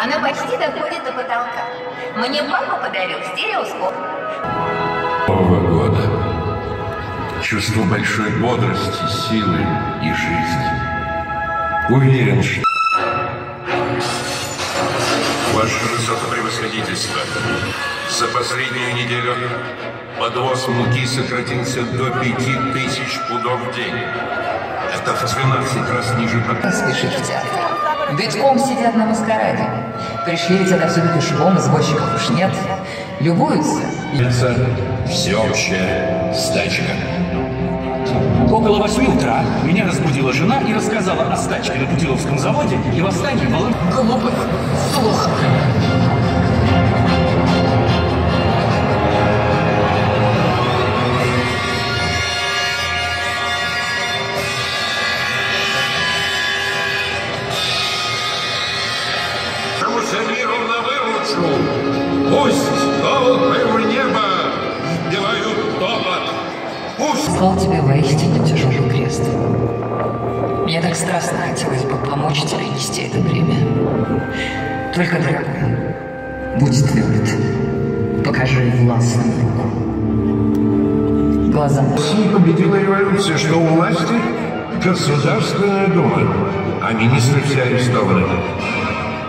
Она почти доходит до потолка. Мне папа подарил стереоскоп. Нового года. Чувство большой бодрости, силы и жизни. Уверен, что... Ваше Высокопревосходительство, за последнюю неделю подвоз муки сократился до пяти тысяч пудов в день. Это в 12 раз ниже... Спешишь в театр. Битком сидят на маскараде. Пришли ведь отовсюду пешком, извозчиков уж нет. Любуются. Это всеобщая стачка. Около восьми утра меня разбудила жена и рассказала о стачке на Путиловском заводе и восстании волон... Глупых слухов. Миру на выручу. Пусть голубы в небо делают топот. Пусть Слал тебе воистину тяжелый крест. Мне так страстно хотелось бы помочь тебе нести это бремя. Только, дорогой, будь тверд. Покажи властную руку. Глаза Россия победила революцию, что у власти Государственная Дума, а министры все арестованы.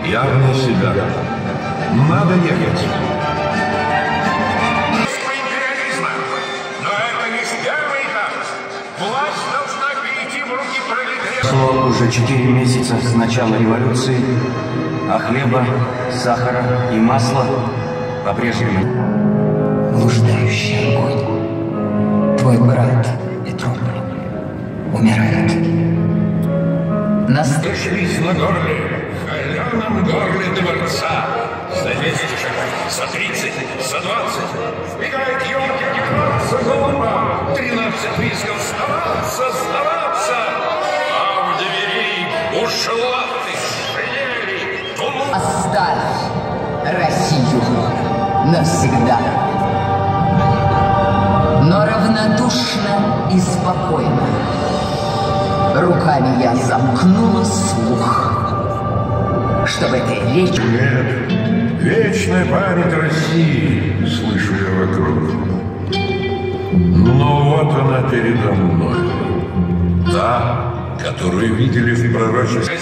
Явно себя. Надо ехать. империализма. Но это лишь первый этап. Власть должна перейти в руки пролетариата. Прошло уже четыре месяца с начала революции, а хлеба, сахара и масла по-прежнему. блуждающий огонь. Твой брат Петрополь умирает. Нас Пришлись на горле, холеном горле дворца. За 200 шагов, за 30, за 20. Вбегает елки, одеваться голуба. 13 визгов сдаваться, сдаваться. А в двери ушла ты шинели. Оставь Россию навсегда. Но равнодушно и спокойно руками я замкнула слух, чтобы эта речь Нет, вечная память России, слышу я вокруг. Но вот она передо мной. Та, которую видели в пророчестве.